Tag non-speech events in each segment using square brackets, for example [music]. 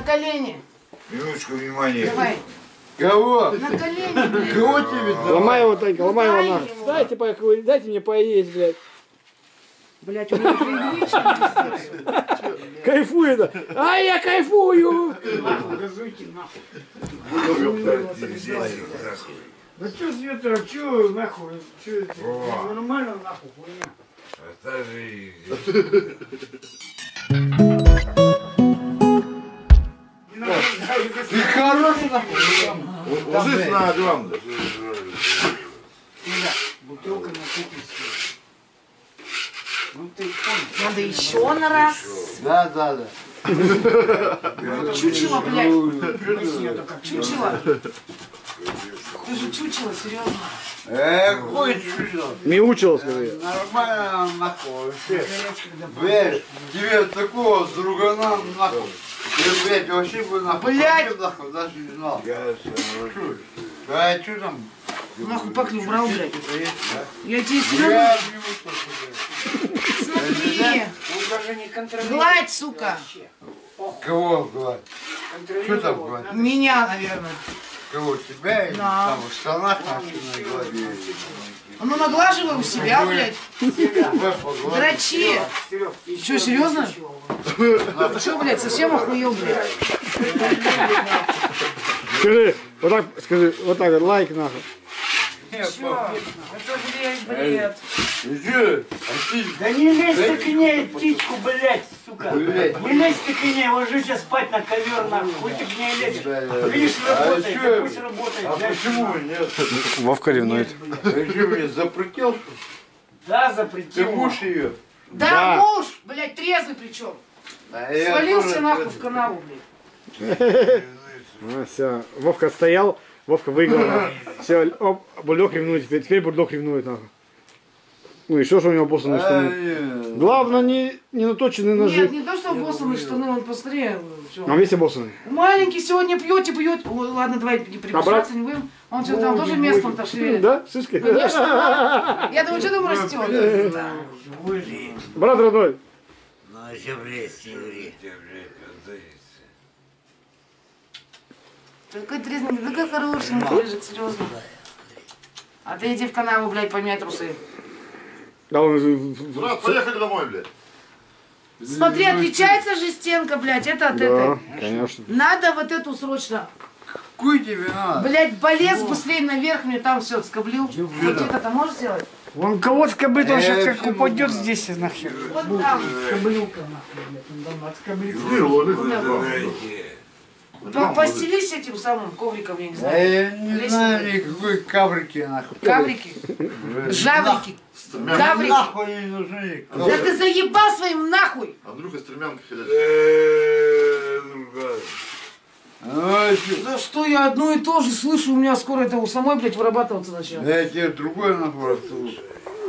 На колени. Минуточку внимания. Давай. Кого? На колени, блядь. Кого тебе? Ломай его, Танька, ломай его нахуй. Дайте, пока- дайте мне поесть, блядь. Блядь, у меня привычка. Кайфует. да. А я кайфую. Да что Света, что нахуй? Что это? Нормально нахуй, хуйня. Отожри. [laughs] [laughs] Ты хороший нахуй. Ложись на диван. Бутылка на кухне стоит. Ну ты понял. Надо еще на раз. Да, да, да. Чучело, блядь. Чучело. Ты же чучело, серьезно. Э, хуй чужой. Мяучил, скажи. Нормально нахуй вообще. Блядь, тебе такого другана нахуй. Я, блядь, вообще бы нахуй. Блядь! нахуй, даже не знал. Я А что там? Нахуй пакли убрал, блядь. Я тебе серьезно. Я не Смотри. Он даже не контролирует. Гладь, сука. Кого гладь? Что там гладь? Меня, наверное. Кого, тебя или Да. там в штанах на голове? Ну наглаживай у себя, блядь. Дрочи. Что, серьезно? Ты что, блядь, совсем охуел, блядь? Скажи, вот так, скажи, вот так, вот, лайк нахуй. Чё? Это, блядь, бред. Ты? А ты, Да не лезь ты к ней, птичку, блядь, сука. Блядь. Не лезь ты к ней, ложись спать на ковер, нахуй. Хуй ты к ней лезешь. Видишь, а работает, да пусть работает. А блядь. почему нет? Вовка ревнует. Ты что, мне запретил? Да, Ты запретил. муж ее? Да, Да. муж, блядь, трезвый причем. А я Свалился нахуй трезвый. в канаву, блядь. Ну, все. Вовка отстоял, Вовка выиграл. [laughs] Все, оп, бульдог ревнует теперь. Теперь бульдог ревнует нахуй. Ну и что ж у него обоссанные А, штаны? нет. Главное, не, не наточенные Нет, ножи. не то, что боссаны штаны, он посмотри. чё. А весь обоссанный. Маленький сегодня пьете, пьете. Ой, ладно, давай не приближаться, не будем. Он что там тоже местом-то шевелит. Да, шишки? Конечно. Я думаю, что там растет? Брат родной, Ну, еще. Ты Такой трезвый, такой хороший, Михаилик, серьезно. А ты иди в канаву, блядь, поменяй трусы. да он... Брат, поехали домой, блядь. Смотри, отличается же стенка, блядь, это от Да, этой. конечно. Надо вот эту срочно. Какой тебе надо? Блядь, болез быстрее наверх, мне там все скоблил. Вот это-то можешь сделать? Вон кого скобит, он Э, сейчас как всё упадет здесь нахер. Вот там. Скоблилка нахуй, блядь, он там отскоблится. По- Постелись этим самым ковриком, я не А знаю. я не знаю никакой каврики нахуй. Каврики. Жаврики. Гаврики. Нахуй не нужны. Да ты заебал своим нахуй! Андрюха стремянка хилячит. А, чё? Да что я одно и то же слышу, у меня скоро это у самой, блядь, вырабатываться начнет. Да я тебе другой нахуй рассужу.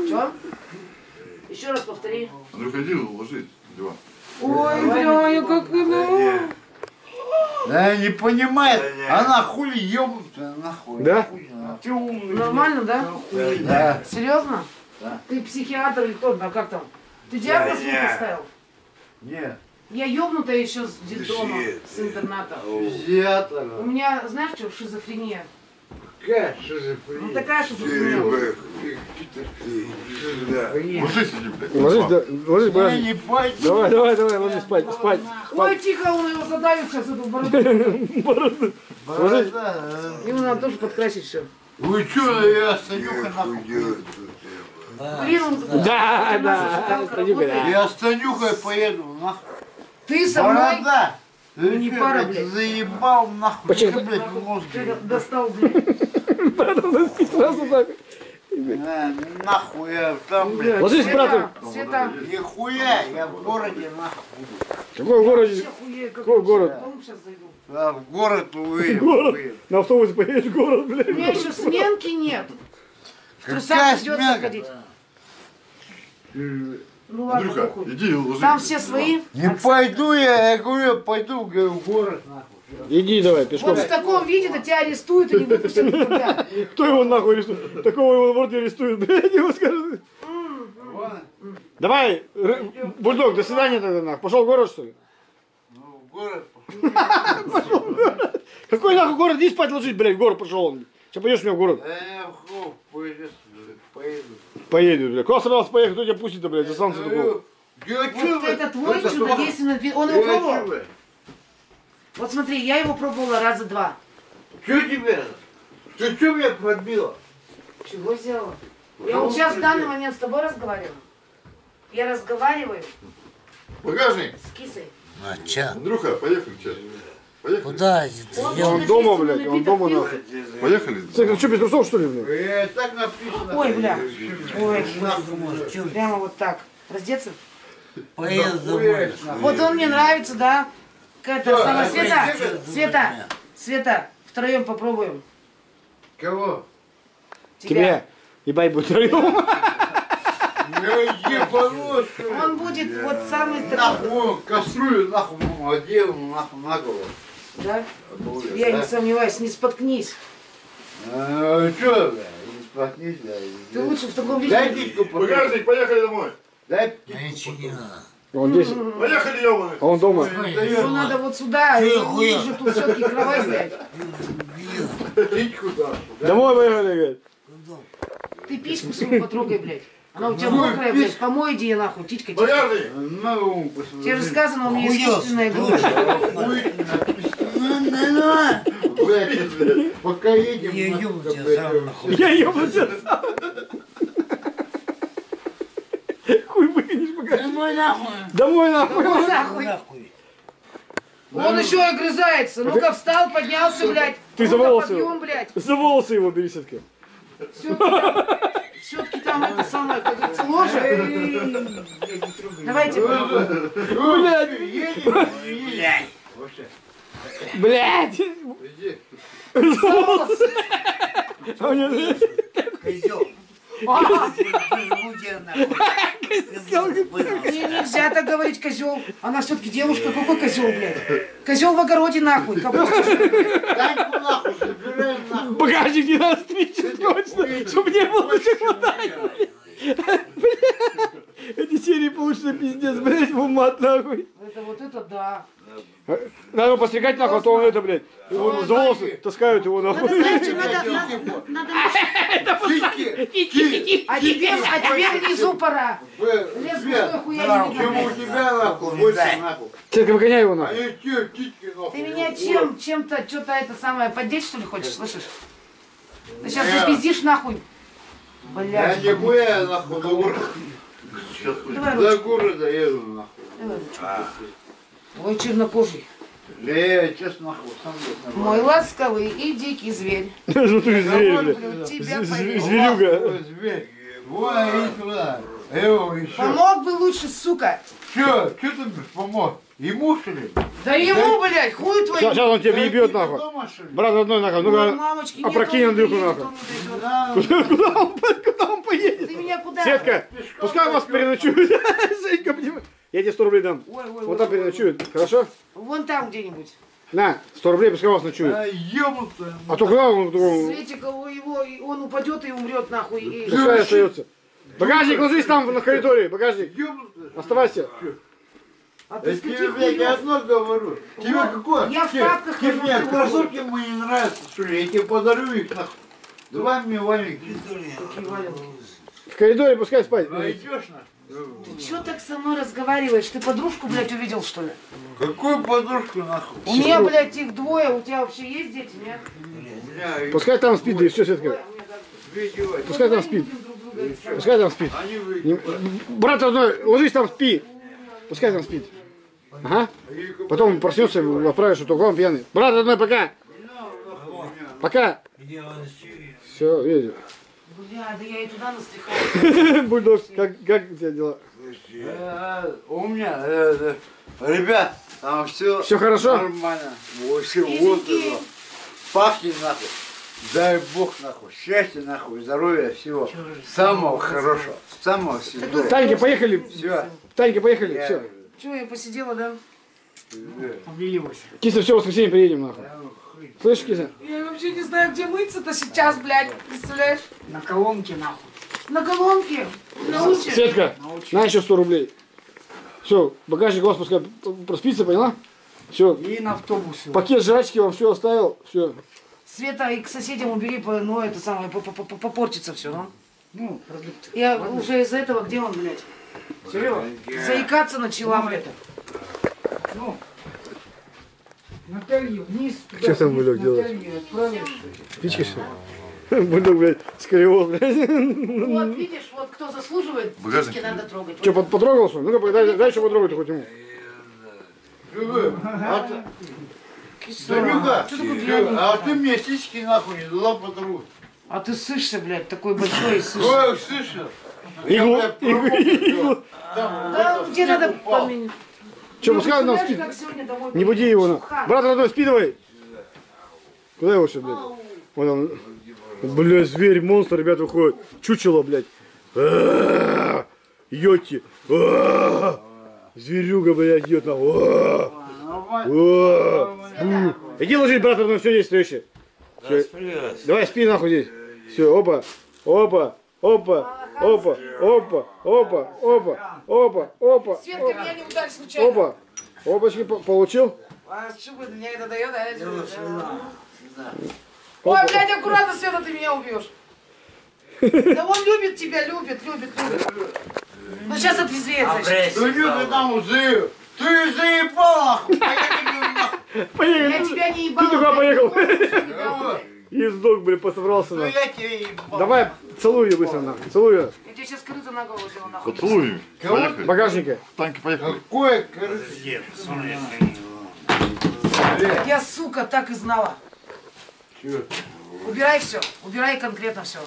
Че? Еще раз повтори. Андрюха, иди ложись диван. Ой, бля, я как ну. Да не понимает. Она хули ебнутая нахуй. Да? Ты умный. Нормально, да? Да. Серьезно? Да. Ты психиатр или кто? Да как там? Ты диагноз мне поставил? Нет. Я ёбнутая еще с детдома, с интерната. У Психиатр. меня, знаешь что, шизофрения. Какая Ну шизофрения? такая шизофрения. Ложись, иди, блядь. Ложись, да, ложись, Я не пойду. Давай, давай, давай, ложись спать, спать. Ой, тихо, он его задавит сейчас, эту бороду. [laughs] Борода. Ему надо тоже подкрасить все. Вы чё, я с Танюхой нахуй. Блин, он... Да, да, да. Я с Танюхой поеду нахуй. Ты со мной Борода. Ты Ну, не пара, блядь, блядь. Заебал нахуй. Почему? Ты, блядь, в мозг. Ты достал, блядь. Сразу так. На, Нахуй я там, блядь. Ложись, брат. Света, Света. Нихуя, я в городе нахуй буду. Какой как Какой город? Да, в город. Город. увидел. На автобусе поедешь в город, У блядь. меня еще сменки нет. В трусах придется ходить. Ну ладно, Андрюха, иди ложись. Там все свои. Не пойду я, я говорю, пойду в город нахуй. Иди давай, пешком. Вот в таком виде-то тебя арестуют и не выпустят никуда. [laughs] Кто его нахуй арестует? Такого его не арестуют, блядь, ему скажут. Давай, бульдог, до свидания тогда, нахуй. Пошел в город, что ли? Ну, в город пошел. [laughs] Какой нахуй город? Иди спать ложись, блядь, в город пошел он. Сейчас пойдешь меня в город. Да я в хов поеду, поеду. Поеду, блядь. Куда собрался поехать, кто тебя пустит, блядь, за станцию такого? Я Вот это твой чудодейственный. Он его пробовал? Вот смотри, я его пробовала раза два. Что тебе? Ты что меня пробила? Чего сделала? Я вот сейчас в данный момент с тобой разговариваю. Я разговариваю Багажник. с кисой. А, чё? Андрюха, поехали, че? Поехали. Куда это Он? Он дома, блядь, он дома нахуй. Поехали. Ты ну что, без трусов что ли, блядь? Э, так написано. Ой, бля. Ой, Чё, прямо вот так. Раздеться? Поеду домой. Вот он мне нравится, да? Это Всё, самое, а Света, Света, Света, втроем попробуем. Кого? Тебе. Ебать будет втроем. Он будет вот самый Нахуй, кастрюлю нахуй одел, нахуй на голову. да? Будет, Я не да? сомневаюсь, не споткнись. А, Что, бля, не споткнись, бля. Ты лучше в таком Дай виде. покажи. Багажник, поехали домой. Дай птичку ничего не надо. Он здесь, Поехали, ебаный. а он дома. Ему надо вот сюда, и ниже тут все-таки кровать, блядь. Домой поехали, говорит. Ты письку свою потрогай, блядь. Она у тебя мокрая, блядь, помой иди нахуй, титька, титька. Ну, посмотри. Тебе же сказано, у меня искусственная грудь. Охуеть написано. Блядь, пока едем. Я ёбну тебя блядь, сам, нахуй. Я ебну тебя. Хуй выкинешь пока. Домой нахуй. Домой нахуй. Ой, нахуй. Нахуй. Он еще огрызается. Ну-ка встал, поднялся, блядь. Ты за волосы подъем, его. блядь. За волосы его бери все-таки. Все-таки там это самое, как говорится, ложа. Давайте. Блядь. Блядь. Блядь. Иди. А у Мне нельзя так говорить, козел. Она все-таки девушка. Какой козел, блядь? Козел в огороде нахуй. Багажник не надо стричь срочно, чтобы не было как хватать. Эти серии получится пиздец, блядь, в мат нахуй. Это это да. Надо его постригать нахуй, а то он это, блядь, его за волосы таскают его Надо, нахуй. знаете, надо, надо, надо... [laughs] Тики, А теперь, а теперь внизу пора. Лес Свет, пустой, хуя не Чему у тебя нахуй, больше нахуй. Церковь выгоняй его А нахуй. Ты меня чем, чем-то, что-то это самое, поддеть, что ли, хочешь, слышишь? Ты сейчас запиздишь нахуй. Я Блядь. нихуя нахуй до города. До города еду нахуй. Ой, чернокожий. Я честно. Мой ласковый и дикий зверь. [laughs] Смотри, зверь, блядь. Люблю тебя. Зверюга. Ой, Зверь. Еще. Помог бы лучше, сука. Че, че ты мне помог? Ему что ли? Да ему, блядь, хуй твой. Сейчас, сейчас он тебя въебет нахуй. Что? Брат родной нахуй, ну-ка. мамочки, нет, опрокинь Андрюху нахуй. [laughs] Куда он, куда он поедет? Ты меня куда? Сетка, пускай вас переночуют. [laughs] Женька, понимаешь? Я тебе 100 рублей дам. Ой, ой, Вот ой, там ой, ой. переночуют, хорошо? Вон там где-нибудь. На, 100 рублей, пускай вас ночуют. А ёбнутая. А то куда он, у его, он упадет и умрет нахуй. И... пускай остается. Багажник ложись там на коридоре, багажник. Ёбнутая. Оставайся. А ты Я с тебе, каких блядь, я одно говорю. Тебе Вот, какое? я в тапках Тебе хожу, мне ты кроссовки мои не нравятся, что ли? Я тебе подарю их нахуй. Давай мне валенки. В коридоре пускай спать. Найдешь нахуй? Ты чё так со мной разговариваешь? Ты подружку, блядь, увидел, что ли? Какую подружку нахуй? У меня, блядь, их двое. У тебя вообще есть дети, нет? Бля, и Пускай там спит, да и все, Светка. Пускай там спит. Пускай там спит. Не-. Брат родной, ложись там, спи. Пускай там спит. Ага. Потом проснется, отправишь, что он пьяный. Брат родной, пока. Пока. Все, видишь. Бля, да я и туда настрихала. [laughs] Бульдог, как, как у тебя дела? Э, У меня, э, э, ребят, там все Все хорошо? нормально. Вообще вот это. Пахнет нахуй. Дай бог нахуй. Счастья нахуй, здоровья, всего. Самого хорошего. Самого всего. Танька, поехали. Все. Танька, поехали. Все. Чё, я посидела, да? Объявилась. Киса, все, воскресенье приедем, нахуй. Слышишь, Киса? Я вообще не знаю, где мыться-то сейчас, блядь. Представляешь? На колонке нахуй. На колонке. Научишь? Светка, на еще 100 рублей. Все, багажник у вас пускай проспится, поняла? Все, И на автобусе. пакет жрачки вам все оставил, все. Света, и к соседям убери, по- ну это самое, по- по- по- попортится все, ну. Ну, продукты. Я уже из-за этого, где он, блядь? Серега, заикаться начала, блядь. Ну, Наталью вниз. туда, Что там Бульдог делает? Ли? Бульдог, блядь, скориоз, блядь. Вот видишь, вот кто заслуживает, птички надо трогать. Что, под- потрогал что? Ну-ка, дай, дай еще потрогать хоть ему. А такое а ты мне сиськи нахуй не дала потру. А ты сышься, блядь, такой большой и сышься. Ой, слышишь? Иглу. Да, где надо поменять? Че, Ну, пускай нам спит. Не буди его, на. Брат родной, спи давай. Куда его сейчас, блядь? Вот он. Блядь, зверь, монстр, ребят, выходит. Чучело, блядь. Йоти. Зверюга, блядь, идет на. А-а-а. А-а-а. Бу. Иди ложись, брат родной, все следующее. Всё. Давай, спи нахуй здесь. Все, опа, опа, опа, опа, опа, опа, опа, опа, опа, Светка, меня не ударь случайно. опа. Опачки по- получил? А что бы меня это дает? а я что- Ой, блядь, аккуратно, Света, ты меня убьешь. [laughs] Да он любит тебя, любит, любит, любит. Ну сейчас отрезвеется. сейчас. Данюга там уже. Ты заебал нахуй. [laughs] Поехали. Я тебя не ебал. Ты туда поехал. И сдох, блин, пособрался Ну на. я тебе ебал. Давай, целуй ее быстро, нахуй. Целуй ее. Я тебе сейчас крыто на голову сделаю, нахуй. Поцелуй. Поехали. Багажника. Танки, поехали. Какое, короче. Я, сука, так и знала. Чё? Убирай все, убирай конкретно все.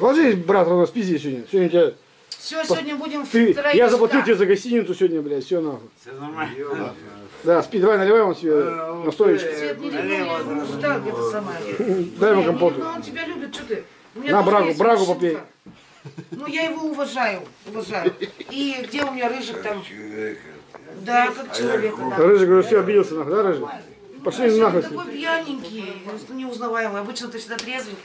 Ложись, брат, родной, спи здесь сегодня. Сегодня тебя... Все, сегодня будем Ты... втроем Я заплатил тебе за гостиницу сегодня, блядь, все нахуй. Да, спи, давай наливай он себе настоечку. Свет, не ревнуй, я его ждал где-то сама. Дай ему Не, компоту. ну он тебя любит, что ты? На, брагу, брагу попей. Ну, я его уважаю, уважаю. И где у меня рыжик там? Да, как человека, да. Рыжий, говорю, все, обиделся, нахуй, да, Рыжий? Пошли Ты нахуй. такой пьяненький, просто неузнаваемый. Обычно ты всегда трезвый.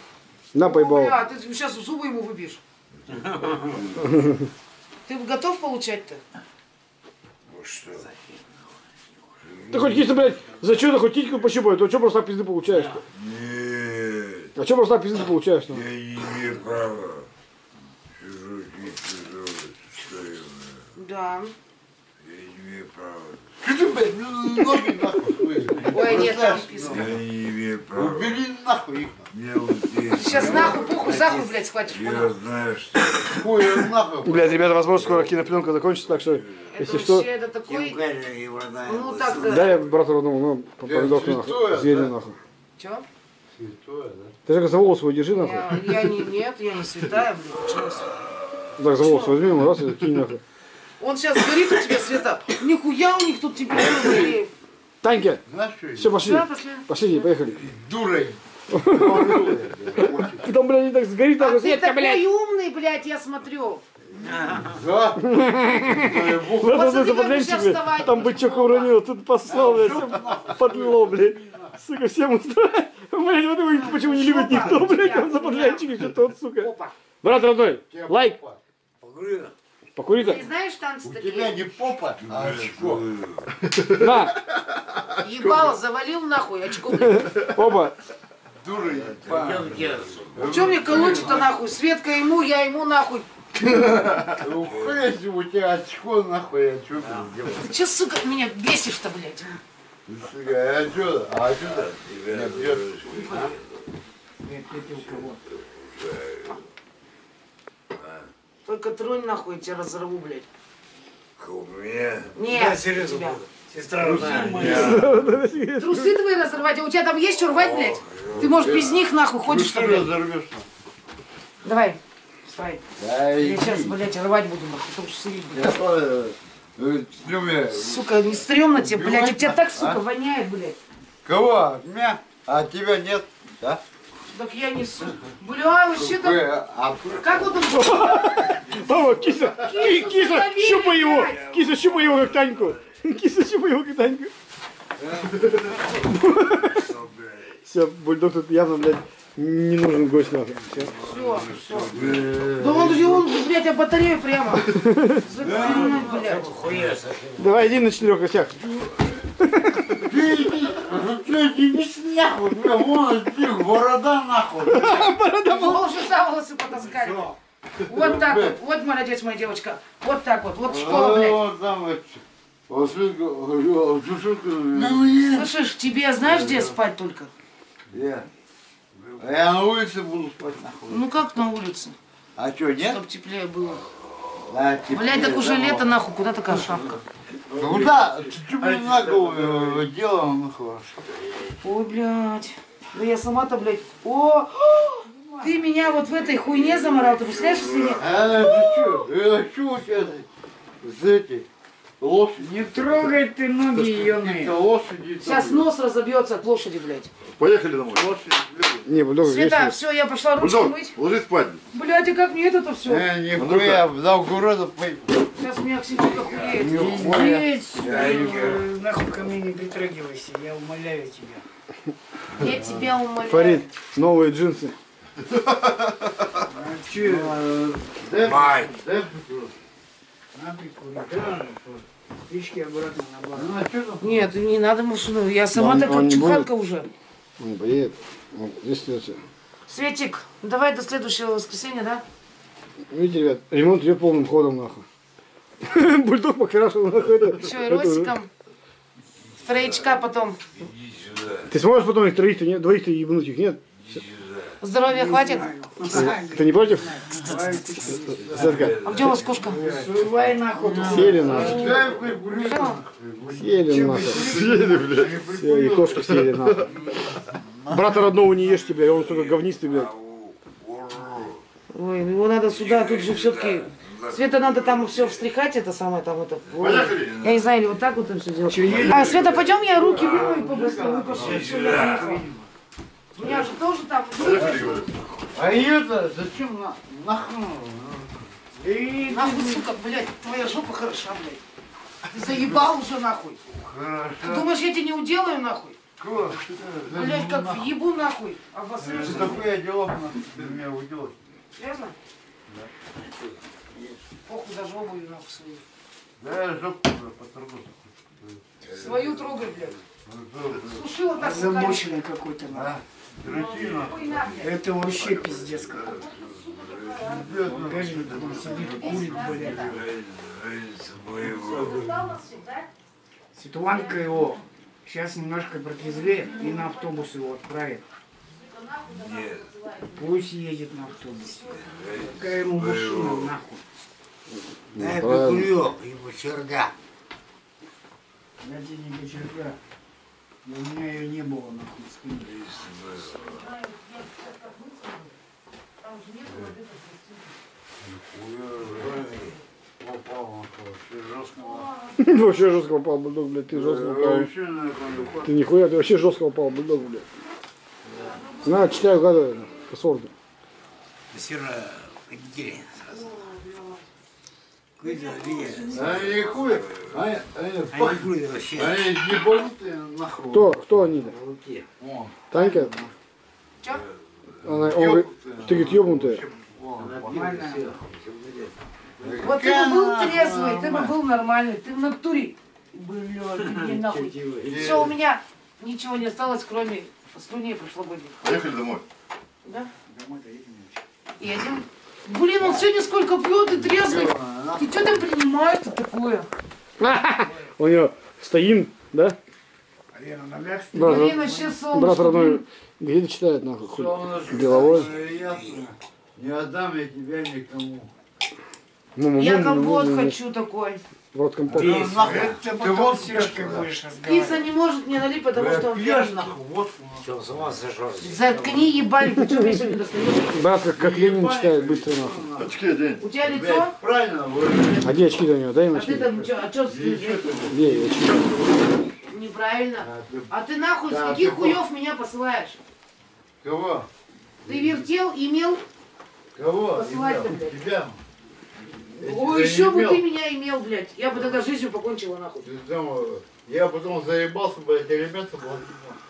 На, поебал. Бля, ты сейчас зубы ему выбьешь. [laughs] Ты готов получать-то? Ты хоть киса, блядь, за что ты хоть титьку пощупай, то что просто так пизды получаешь-то? Нет, А что просто так пизды получаешь? ну? я не имею права. Чужой чужой стою. Да. Я не имею права. Что ты, блядь, ну, ноги нахуй? Ой, нет, там. Я не права. Убери нахуй их. Вот здесь. Сейчас нахуй, похуй, захуй, блядь, схватишь. Я знаю, что Хуй нахуй. [laughs] Блядь, ребята, возможно, скоро кинопленка закончится, так что, Это если что, вообще, это такой... Ну так, да. дай я брату родному, ну, по помидорку святое, нахуй, зелень да? нахуй. Чё? Святое, да? Ты же за волосы его держи нахуй. Я, я не, нет, я не святая, почему святая? Так, за волосы возьми ему, раз, и кинь нахуй. Он сейчас горит у тебя, Света. Нихуя у них тут температура. Танька, Знаешь, что все, пошли. Да, пошли. Пошли, поехали. Дурой. Ты там, блядь, не так сгорит, А ты такой умный, блядь, я смотрю. Да? Вот блядь, вставайте, там бычок уронил, тут послал, блядь, все подлило, блядь. Сука, всем устроит. Блядь, вот его почему не любит никто, блядь, он за подлянчик что тот, сука. Брат родной, лайк, покури Ты то знаешь танцы У тебя такие? не попа, а очко. На, Ебало, завалил нахуй очко, блядь. оба. Дурой. Чё мне колоть-то нахуй? Светка ему, я ему нахуй. Уходишь, у тебя очко нахуй, а что ты сделаешь? Ты чё, сука, меня бесишь-то, блядь? Сука, а что? А что? Меня бьет. Только тронь нахуй, я тебя разорву, блядь. у меня. Нет, серьезно тебя. буду. Сестра родная. Трусы твои разорвать, а у тебя там есть что рвать, блядь? Ты, может, без них нахуй ходишь, что, Что блядь? разорвешь? нахуй? Давай, вставай. Да Я сейчас, блядь, рвать буду, нахуй, трусы, блядь. Я тоже, э, Снюме. Сука, не стрёмно тебе, блядь, у тебя так, сука, А? воняет, блядь. Кого? Меня? А тебя нет? Да? Так я несу. Бля, вообще там... Как вот он... Мама, [laughs] киса, ки- киса, щупай его, киса, щупай его, как Таньку. [laughs] Киса, щупай его, как Таньку. [laughs] Все, бульдог тут явно, блядь, Не нужен гость нахуй. Все, все. Да он, он, блядь, а батарею прямо. Закрывай, блядь. Давай иди на четырех костях. Что тебе нахуй, бля, вон от них борода нахуй. Вы уже за волосы потаскали. Вот так вот, вот молодец моя девочка. Вот так вот, вот школа, блядь. Вот там вот. Ты? Слышишь, тебе знаешь, где спать только? Я. А я на улице буду спать нахуй. Ну как на улице? А что, нет? Чтоб теплее было. Блядь, так уже лето нахуй, куда такая шапка? Ну да, ты блин на голову э, делал, ну хорошо. Ой, блядь. Да я сама-то, блядь. О, ты меня вот в этой хуйне заморал, ты представляешь, если. А, ты что? Это что у тебя лошади? Не трогай ты ноги, лошади. Сейчас нос разобьется от лошади, блядь. Поехали домой. Лошади. Не, бульдог Света, вечно. все, я пошла ручки Бульдог, мыть. ложись спать. Блядь, а как мне это-то все? Э, нихуя, в Новгорода. Сейчас меня Оксимирка хуеет. Иди, нахуй ко мне не притрагивайся, я умоляю тебя. Я тебя умоляю. Фарид, новые джинсы. А чё, Мать! на прикури. Спички обратно на бар. Ну, а что? Нет, не надо машину. Я сама Он- так он как не чуханка уже. Он поедет. Вот, здесь остается. Светик, давай до следующего воскресенья, да? Видите, ребят, ремонт идет полным ходом, нахуй. [laughs] Бульдог покрашил, нахуй. Все, и Росиком. Троечка потом. Ты сможешь потом их троих-то, нет, двоих-то ебнуть их, нет? иди сюда. Здоровья хватит? Ты не против? А где у вас кошка? Сувай нахуй. съели нахуй. Съели нахуй. Все, и кошку съели нахуй. Брата родного не ешьте, блядь, он сука говнистый, блядь. Ой, ну его надо сюда, тут же все-таки... Света надо там все встряхать, это самое там это. Ой, Я не знаю, или вот так вот все делать. А, Света, пойдем я руки вымою побыстрее, У меня же тоже там... А это зачем на, нахуй? Нахуй, сука, блядь, твоя жопа хороша, блядь. Ты заебал уже нахуй. Ты Хорошо. думаешь, я тебя не уделаю нахуй? Кто? Блядь, как въебу нахуй. Что Обосрешься. такое дело нахуй? Ты меня уделаешь. Серьезно? Похуй даже обувь нахуй свою. Да я жопу поторгую. Свою трогай, блядь. Сушила так. Замоченный какой-то нахуй. Красиво. Хуй на, блядь. Это вообще пиздец какой-то. Покажи, как он сидит, курит, блядь. Светланка его сейчас немножко протрезвеет и на автобус его отправит. Нет, Пусть едет на автобусе. Какая ему машина нахуй. Дай ему черга. Я тебе не кочерга. У меня ее не было нахуй в спине. Вообще жестко [laughs] попал, бульдог, блядь, ты жестко попал. Ты нихуя, ты вообще жестко попал, бульдог, блядь. На, читай, угадывай, по сорту. Все равно потерян сразу. Какой-то видишь. Они хуй. Они, они, Они курят вообще. они ебанутые нахуй. Кто, кто. Вон. Танька? Чё? Она, он говорит, ты говорит, ебнутая. Нормально. Вот ты бы был трезвый, ты бы был нормальный, ты в натуре. Блядь, иди нахуй. Все, у меня ничего не осталось, кроме слюней прошлогодних. Поехали домой. Да? Едем. Блин, он сегодня сколько пьет и трезвый. Ты что там принимаешь-то такое? [laughs] У него стоим, да? А. Брат, Блин, вообще брат солнышко. родной, где ты читает, нахуй, ясно. Не отдам я тебя никому. Ну, ну, Я ну, компот ну, ну, хочу такой. В рот компот. Ты нахуй. Ты потом вот с как- будешь Киса разговаривать. не может мне налить, потому что он пьяный. нахуй, водку нахуй. Что, с ума сошел? Заткни ебали, ты что мне сегодня достаешь? Брат, как, Ленин читает быстро, нахуй. Очки одень. У тебя лицо? Правильно, вы. А где очки у него? Дай им А ты очки. там что, а что Где очки? Неправильно. А ты нахуй с каких ты хуев меня посылаешь? Кого? Ты вертел, имел? Кого? Посылать-то, Имел? блядь. Тебя. Я О, тебя еще бы ты меня имел, блядь. Я бы тогда жизнью покончила нахуй. Э, Я потом заебался, блядь, и ребята было.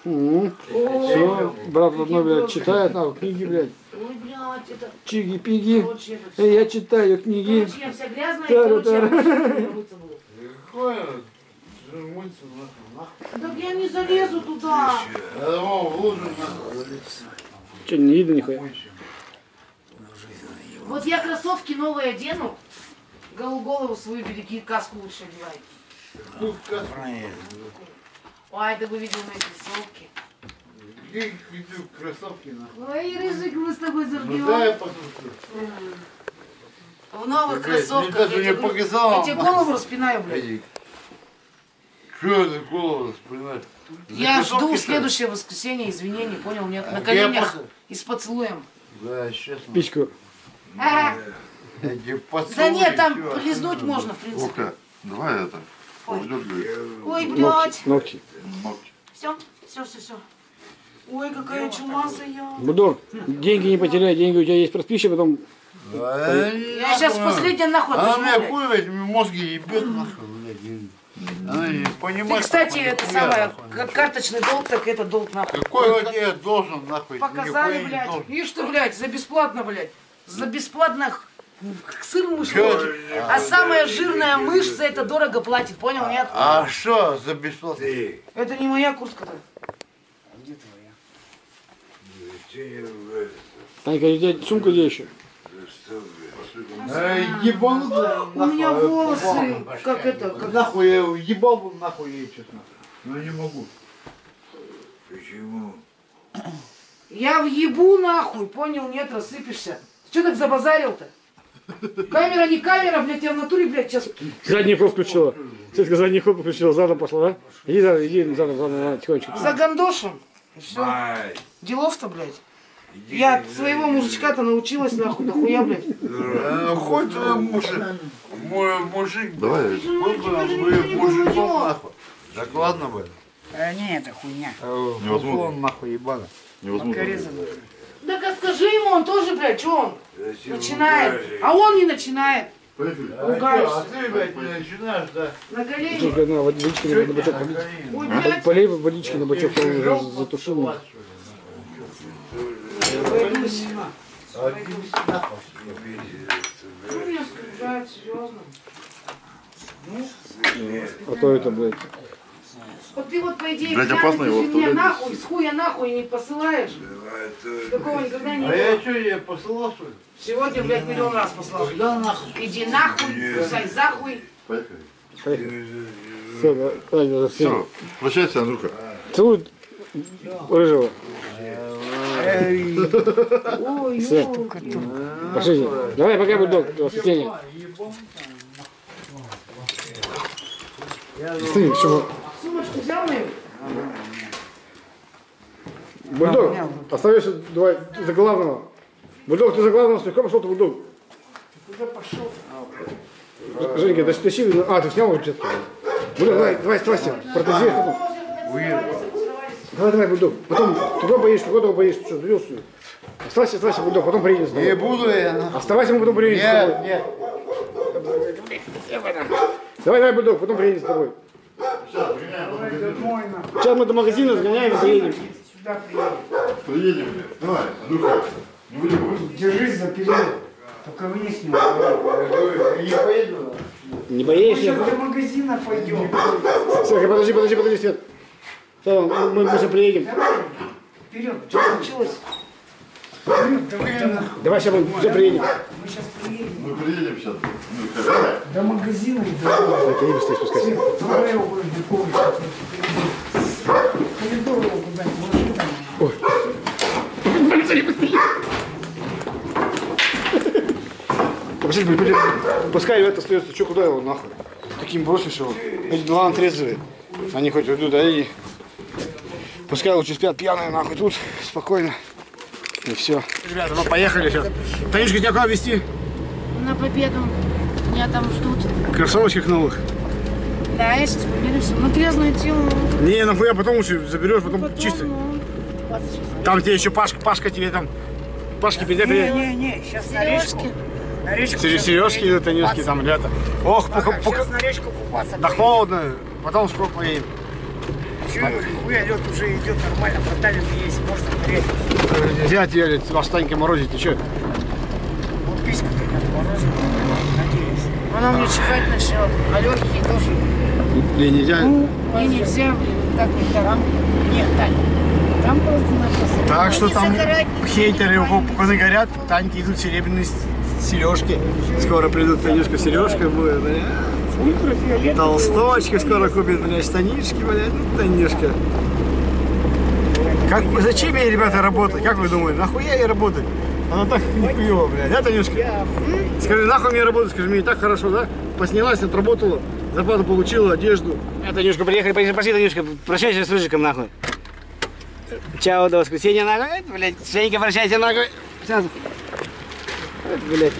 Все, брат родной, блядь, читает, нахуй, книги, блядь. Ой, блядь, это... Чиги-пиги. Я читаю книги. Короче, я вся грязная, и, короче, я. Так я не залезу туда. Я думал, в лужу нахуй. Че, не видно нихуя? Вот я кроссовки новые одену, голову свою береги, каску лучше одевай. Тут каска. Ой, да вы видели мои кроссовки. Какие видео кроссовки нахуй. Ой, Рыжик, мы с тобой Ну забьем. дай я посмотрю. В новых Блядь, кроссовках. я не тебе показала. Я тебе голову распинаю, блядь. Что ты голову? За Я жду следующее воскресенье извинений, понял? Нет, на я коленях просто- и с поцелуем. Да, честно. Пичку. А, поцелуи, Да нет, там лизнуть можно, в принципе. Давай это. Ой, блядь. ногти. ногти. Все, все, все, все. Ой, какая чумазая. Будор, деньги не потеряй, деньги у тебя есть проспища, потом Да, Я сейчас нахуй. последняя нахуй Она отожму, меня блядь. хуй этими мозги ебет нахуй, блядь. понимает. кстати, это самое, как карточный долг, так это долг нахуй. Какой вот я должен, нахуй? Показали, блядь. Видишь ты, блядь, за бесплатно, блядь. За бесплатно сыр хочет. А самая жирная мышь за это дорого платит, понял, нет? А что за бесплатно? Это не моя куртка-то. Где твоя? в Танька, тебя сумка где еще? Э, Ебанутая, У меня волосы, как это, Как нахуй я ебал бы нахуй ей, честно. Но не могу. Почему? Я въебу нахуй, понял, нет, рассыпешься. Че так забазарил-то? Камера не камера, блядь, я в натуре, блядь, сейчас... Задний ход включила. Светка задний ход включила, задом пошла, да? Иди задом, иди задом, задом, тихонечко. За гандошем. Все. Делов-то, блядь. иди Я от своего мужичка-то научилась, нахуй, дохуя, блядь. Э, Хоть твой мужик, мой мужик, Давай, вы мужиком нахуй. Так ладно бы. А, не, это хуйня. Невозможно. Он нахуй ебаный. невозможно. Порезано. Да как скажи ему, он тоже, блядь, что он зачем начинает? А он не начинает. Ругаешься. А ты, блядь, не начинаешь, да? На колени. Только на водички на, бачок полить. Блядь. Полей водички на уже затушил. А ты нахуй. Ну, меня скружает, серьезно. А то это, блядь. Вот ты вот, по идее, Блядь, опасно ты его же меня оставлять. нахуй, с хуя нахуй не посылаешь. Такого никогда не А я было. что, я посылал, что ли? Сегодня, блядь, миллион раз послал. Да нахуй. Иди нахуй, кусай захуй. Поехали. Все, да, да, все. Все, прощайся, Андрюха. Целуй рыжего. Ой, Все. Давай, пока, бульдог, до воскресенья. Ты, что, Сумочку взял мою? бульдог, остаешься, давай, ты за главного. Бульдог, ты за главного, слегка пошел ты, бульдог. Куда пошел? Ж- Женька, тащи, тащи. ну, А, ты снял уже что-то? Бульдог, давай, давай, Стася, протези. Давай, давай, бульдог. Потом, туда боишь, туда ты что, сдурился? Оставайся, оставайся, бульдог, потом приедем с Не тобой. буду я нахуй. Оставайся, мы потом приедем с Нет, тобой. нет. Давай, давай, бульдог, потом приедем с тобой. Давай. Сейчас мы до магазина сгоняем и приедем. Сюда приедем. Приедем. Давай, Андрюха. Не вылюбывай. Держись за период. Только вниз не не поеду. Не Мы боишься? сейчас до магазина пойдем. Слушай, подожди, подожди, подожди, Свет. Мы, мы сейчас приедем. Вперед. Что случилось? Давай сейчас мы все приедем. Мы сейчас приедем. Мы приедем сейчас. До магазина и до... Так, иди быстрее спускайся. Давай его. Коридор его куда-нибудь. ложи там. Пошли, блин, блин, Пускай это остается, что куда его нахуй? Таким бросишь его. Эти два трезвые. Они хоть уйдут, а и пускай лучше спят пьяные нахуй тут, спокойно. И все. Ребята, мы поехали сейчас. Танюшка, тебя куда везти? На победу. Меня там ждут. Кроссовочках новых. Да, я сейчас победу все. На грязное тело. Не, нахуя, потом лучше заберешь, потом Потом, чисто. ну, 26. Там тебе еще Пашка, Пашка тебе там, Пашки придет, придет. Не-не-не, сейчас на речку. Сережки. На речку. Сережки, сережки или Танюшки там, ребята. Ох, пука, Ага, пука. сейчас на речку купаться. Да поедем. холодно, потом сколько поедем. Хуя лед уже идет нормально, проталин есть, можно греть. Взять ее, вас Танька морозить, ты что? Вот писька морозит, надеюсь. Она мне чихать начнет, а легкие тоже. Блин, нельзя. Мне нельзя, так не так. Нет, Тань, там просто. Так что не там хейтеры его пуканы горят, Таньки идут серебряные сережки. Скоро придут Танюшка сережка будет, Толстовочка скоро купит, бля, штанишки, бля, ну, Танюшка. Как, зачем ей, ребята, работать? Как вы думаете, нахуя ей работать? Она так нихуево, бля, да, Танюшка? Скажи, нахуй мне работать, скажи, мне так хорошо, да? Поснялась, отработала, зарплату получила, одежду. А, Танюшка, приехали, пошли, пошли, Танюшка, прощайся с Рыжиком, нахуй. Чао, до воскресенья, нахуй. Блядь, Женька, прощайся, нахуй. Сейчас. Блядь.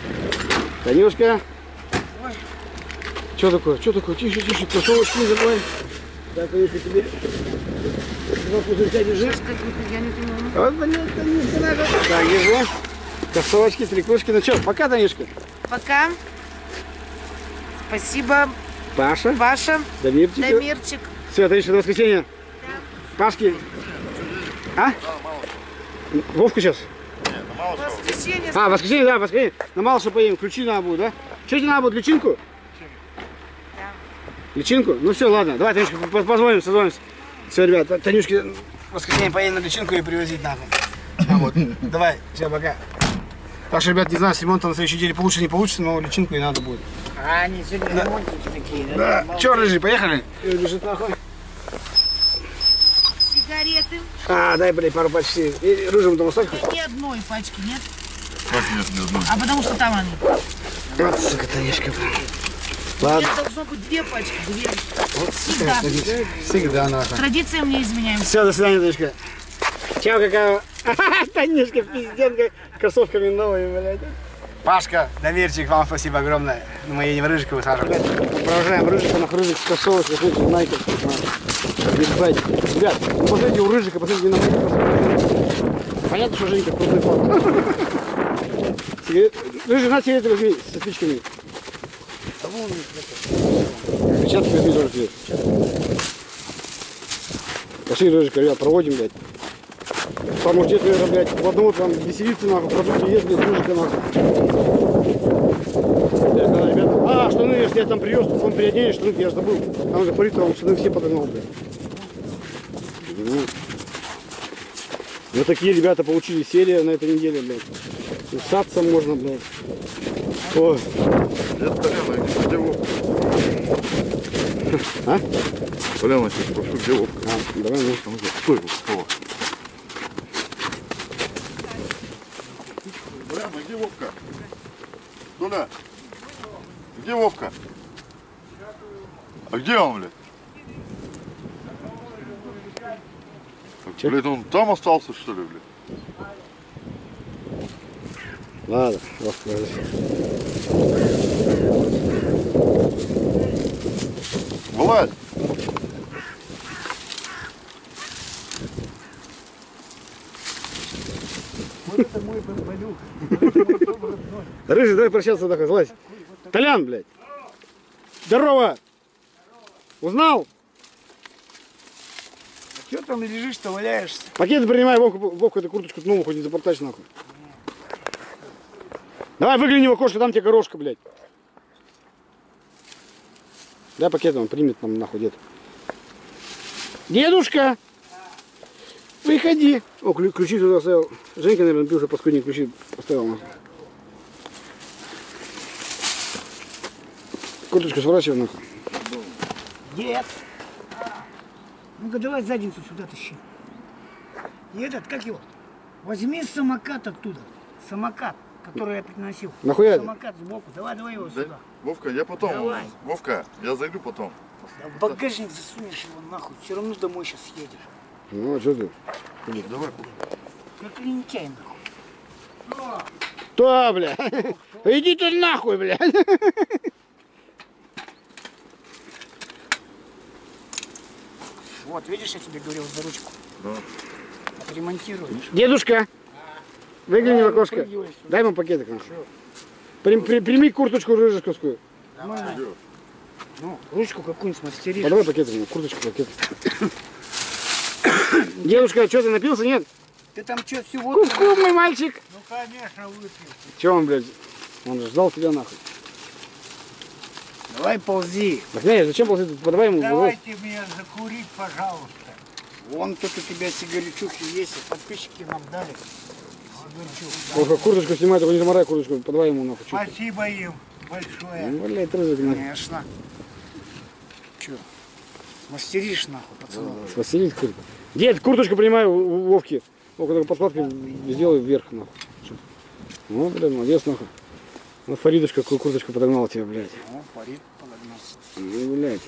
Танюшка. Что такое? Что такое? Тише, тише, кроссовочки не забывай. Так, Танюшка, тебе. Два пузырька держи. Я не понимаю. Вот, блядь, Танюшка, нахуй. Так, держи. Кроссовочки, трикушки. Ну что, пока, Танюшка. Пока. Спасибо, Паша, Паша, Дамирчик. Дамирчик. Все, Танюшка, до воскресенья. Пашки. А? Вовку сейчас? Воскресенье. А, воскресенье, да, воскресенье. На Малыша поедем, ключи надо будет, да? Что тебе надо будет, личинку? Да. Личинку? Ну все, ладно, давай, Танюшка, по- позвоним, созвонимся. Все, ребят, Та- Танюшке в воскресенье поедем на личинку и привозить нахуй. А вот, давай, все, пока. Так что, ребят, не знаю, с ремонтом на следующей неделе получится, не получится, но личинку и надо будет. А они сегодня ремонтники такие, да? Да. Че, рыжий, поехали? И лежит нахуй. Сигареты. А, дай, блядь, пару пачек. И рыжим там оставь. Ни одной пачки, нет? Как нет ни одной? А потому что там они. Вот, сука, Танюшка. Ладно. Нет, должно быть две пачки, две. Всегда. Всегда нахуй. Традициям не изменяем. Все, до свидания, Танюшка. Чао, какая. [laughs] Танюшка, пизденка, кроссовками новыми, блядь. Пашка, Дамирчик, вам спасибо огромное. Ну, Мы едем Рыжика высаживать. Провожаем Рыжика на Рыжик кроссовок, смотрите, Найков. Ребят, ребят, посмотрите у Рыжика, посмотрите на Найков. Понятно, что Женька крутой парень. [laughs] Рыжик, на сигареты возьми со спичками. Возьми тоже тебе. Пошли, Рыжика, ребят, проводим, блядь. Уж где-то, наверное, блядь, в одного там веселиться, нахуй, продукты есть, блядь, Рыжика, нахуй. Блядь, надо, ребята. А, штаны, если я там привез, то он переоденешь, штаны, я же забыл. Там же парик, там штаны все подогнал, блядь. Ну. Вот такие ребята получили серия на этой неделе, блядь. Усаться можно, блядь. Ой, Толяна, где Вовка? а? Толяна, сейчас спрошу, где Вовка? А, давай, ну. А ну-ка, Стой, Вовка, Вова. Толяна, где Вовка? Толя, где Вовка? А где он, блядь? Так, блядь, он там остался, что ли, блядь? Ладно, расскажи. Вылазь! Рыжий, давай прощаться такой, залазь. Толян, блядь. Здорово. Узнал? Что там лежишь-то, валяешься? Пакеты принимай, Вовка, Вовка эту курточку новую хоть не запортач нахуй. Давай выгляни в окошко, там тебе горошка, блядь. Дай пакет, он примет нам нахуй дед. Дедушка! Выходи. О, клю- ключи туда оставил. Женька, наверное, пил, что паскудник ключи поставил. Курточку сворачивай нахуй. Дед. Ну-ка давай задницу сюда тащи. И этот, как его? Возьми самокат оттуда. Самокат, который я приносил. Нахуя? Самокат сбоку. Давай, давай его Да? сюда. Вовка, я потом. Давай. Вовка, я зайду потом. Да в багажник засунешь его нахуй. Все равно домой сейчас едешь. Ну, а что ты? Давай. Как лентяй нахуй. Кто, бля? Иди ты нахуй, бля. Вот, видишь, я тебе говорил за ручку. Да. Отремонтируешь. Дедушка, выгляни в окошко. Дай ему пакетик. При- при- прими курточку. Нормально. Ну, ручку какую-нибудь смастеришь. Подавай пакетик, ему, курточку, пакет. Дедушка, что ты напился, нет? Ты там что, всю водку? Ку-ку, мой мальчик. Ну, конечно, выпил. Че он, блядь? Он же ждал тебя нахуй. Давай ползи. Так не, зачем после подавай ему? Давайте меня закурить, пожалуйста. Вон тут у тебя сигаретюхи есть, подписчики нам дали. Ох, курточку снимай, только не заморай курточку, подавай ему нахуй. Чё? Спасибо им большое. Ну, блядь, нахуй. Конечно. Че? Мастеришь нахуй, пацанов. Василий куртку. Дед, курточку принимай у Вовки. Вовка только подкладки сделай вверх нахуй. Ну, блядь, молодец нахуй. Ну, Фаридочка какую курточку подогнал тебе, блядь. О, Фарид подогнал. Ну, блядь.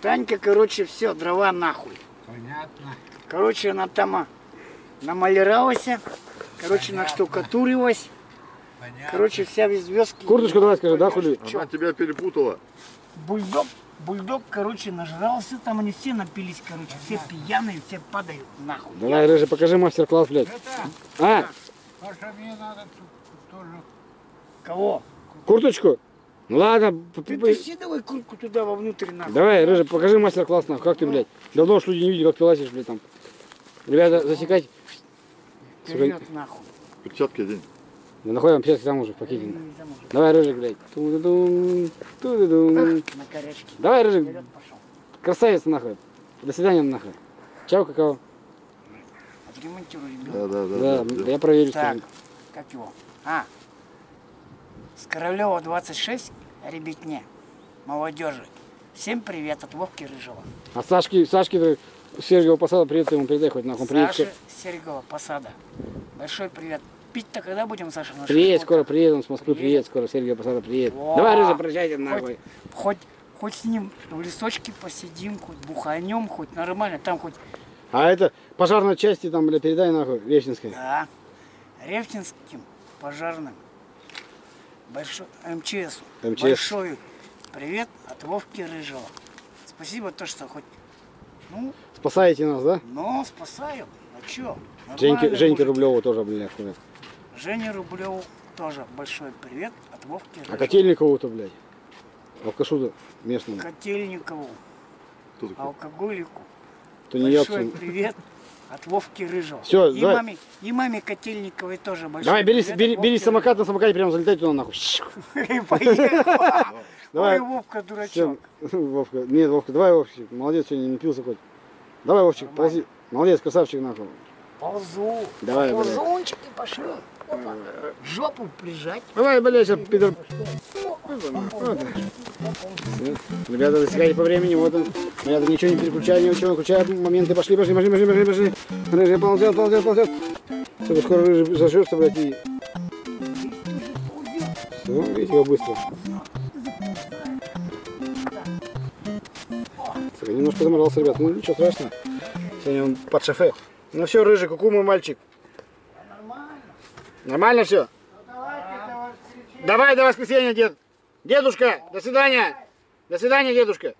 Танька, короче, все, дрова нахуй. Понятно. Короче, она там а, намалировалась, короче, наштукатурилась. Понятно. Короче, вся в звездке. Курточку давай скажи, да, хули? Она тебя перепутала. Бульдог, бульдог, короче, нажрался, там они все напились, короче, все пьяные, все падают нахуй. Давай, Рыжий, покажи мастер-класс, блядь. Это, А, Паша, мне надо тоже. Кого? курточку? Ну ладно, Ты таси давай куртку туда вовнутрь нахуй. давай, Рыжий, покажи мастер-класс, нахуй. Как ты, блядь? Давно уж люди не видели, как ты лазишь, блядь, там. Ребята, засекать. Вперед нахуй. Перчатки одень. Да нахуй вам. Не замужем. Давай, Рыжик, блядь. Ту-ду-дум, ту-ду-дум. На корячке. Давай, Рыжик, Вперед пошел. красавец, нахуй. До свидания, нахуй. Чао, какао. Отремонтируй, ребят. Да, да, да. Да, да. я проверю. Так, как его? А, с Королева 26, ребятне, молодежи. Всем привет от Вовки Рыжего. А Сашки, Сашки Сергеева посада, привет ему передай хоть нахуй. Он приедет, Саша Серегова, посада. Большой привет. Пить-то когда будем, Саша? на приедет шашлык? скоро, приедет, он с Москвы Приедет. приедет, скоро Сергеева посада приедет. Во! Давай, Рыжий, прощайте нахуй. Хоть, хоть, хоть с ним в лесочке посидим, хоть буханем, хоть нормально, там хоть, А это пожарной части там, бля, передай нахуй, Речнинской. да, Рефтинским пожарным, большой, МЧС, МЧС. большой привет от Вовки Рыжего. Спасибо то, что хоть, ну, Спасаете нас, да? но спасаю. А чё? Женьке, Женьке. Рублеву тоже, блядь. хули. Жене Рублеву тоже большой привет от Вовки А. Котельникову-то, блядь. Алкашу-то местному. Котельникову, Кто такой? алкоголику. То не Большой япсу. привет от Вовки Рыжего. Всё, и, давай. маме, и маме Котельниковой тоже большой Давай, бери, привет бери, бери самокат, на самокате прямо залетай туда нахуй. [laughs] Рыжего. [laughs] Давай. Ой, Вовка, дурачок. Всё, [laughs] Вовка, нет, Вовка, давай, Вовчик, молодец, сегодня не пился хоть. Давай, Вовчик, ползи. Молодец, красавчик нахуй. Ползу. Давай, блядь. Ползунчики пошли. Опа. Жопу прижать. Давай, блядь, сейчас, пидор. Всё. Ребята, засекайте по времени, вот он. Ребята, ничего не переключай, ничего не включай. Моменты пошли, пошли, пошли, пошли, пошли, пошли. Рыжий ползет, ползет, ползет. Все, скоро рыжий зажжется, блядь, и... Все, видите, как быстро. Сука, Немножко заморался, ребят. Ну, ничего страшного. Сегодня он под шофе. Ну все, рыжий, куку мой мальчик. Нормально все? Давай до воскресенья, дед. Дедушка, до свидания. До свидания, дедушка.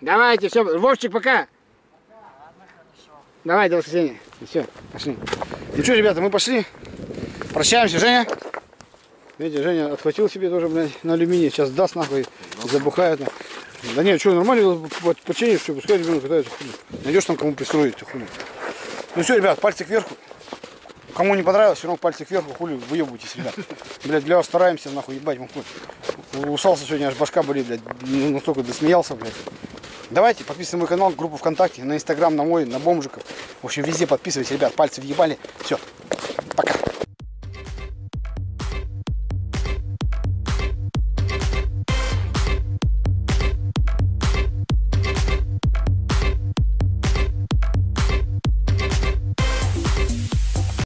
Давайте, все. Вовчик, пока. Давай, до воскресенья. Все, пошли. Ну что, ребята, мы пошли. Прощаемся, Женя. Видите, Женя отхватил себе тоже, блядь, на алюминий. Сейчас даст нахуй забухает. нахуй. Да нет, что, нормально, по- починишь, все, пускай ребенок катается. хули. Найдешь там кому пристроить, хули. Ну все, ребят, пальцы кверху. Кому не понравилось, все равно пальцы кверху, хули, выебывайтесь, ребят. Блядь, для вас стараемся, нахуй, ебать, мы хуй. Усался сегодня, аж башка болит, блядь, настолько досмеялся, блядь. Давайте, подписывайтесь на мой канал, группу ВКонтакте, на Инстаграм, на мой, на бомжиков. В общем, везде подписывайтесь, ребят, пальцы въебали. Все,